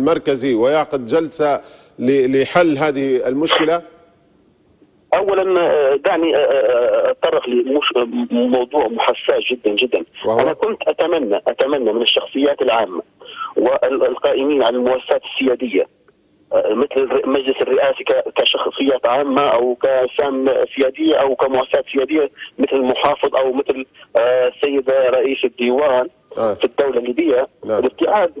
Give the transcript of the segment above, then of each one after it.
المركزي ويعقد جلسة لحل هذه المشكلة اولا آه، دعني آه، آه، اتطرق لموضوع حساس جدا جدا وهو؟ أنا كنت أتمنى أتمنى من الشخصيات العامة والقائمين على المؤسسات السيادية آه، مثل المجلس الرئاسي كشخصيات عامة أو كسام سياديه أو كمؤسسات سيادية مثل المحافظ أو مثل آه، السيد رئيس الديوان آه. في الدولة الليبية نعم. الابتعاد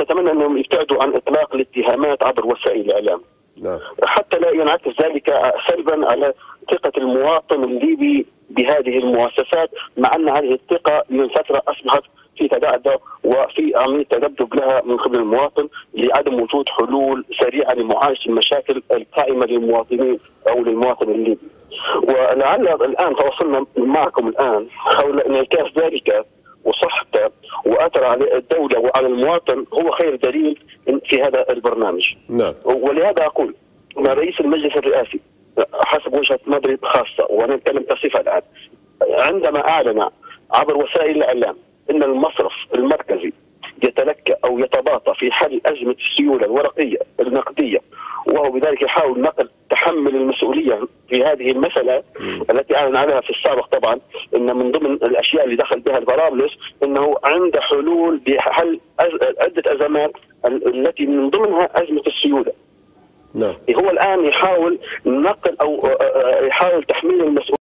كنت اتمنى أنهم يبتعدوا عن إطلاق الاتهامات عبر وسائل الإعلام. نعم. حتى لا ينعكس ذلك سلبا على ثقة المواطن الليبي بهذه المؤسسات مع أن هذه الثقة من فترة أصبحت في تداعى وفي عملية تذبذب لها من قبل المواطن لعدم وجود حلول سريعة لمعالجة المشاكل القائمة للمواطنين أو للمواطن الليبي. ولعل الآن تواصلنا معكم الآن حول انعكاس ذلك وصحته وأثر على الدولة وعلى المواطن هو خير دليل في هذا البرنامج. نعم. ولهذا أقول ان رئيس المجلس الرئاسي حسب وجهة نظري الخاصة وأنا أتكلم بصفه الان عندما أعلن عبر وسائل الإعلام إن المصرف المركزي يتلكى أو يتباطأ في حل أزمة السيولة الورقية النقدية وهو بذلك يحاول نقل تحمل في هذه المسألة التي أعلن عنها في السابق طبعا إن من ضمن الأشياء اللي دخل بها البراملس إنه عند حلول أز- عدة أزمات ال- التي من ضمنها أزمة السيولة. نعم. هو الآن يحاول نقل أو يحاول تحميل المسؤولية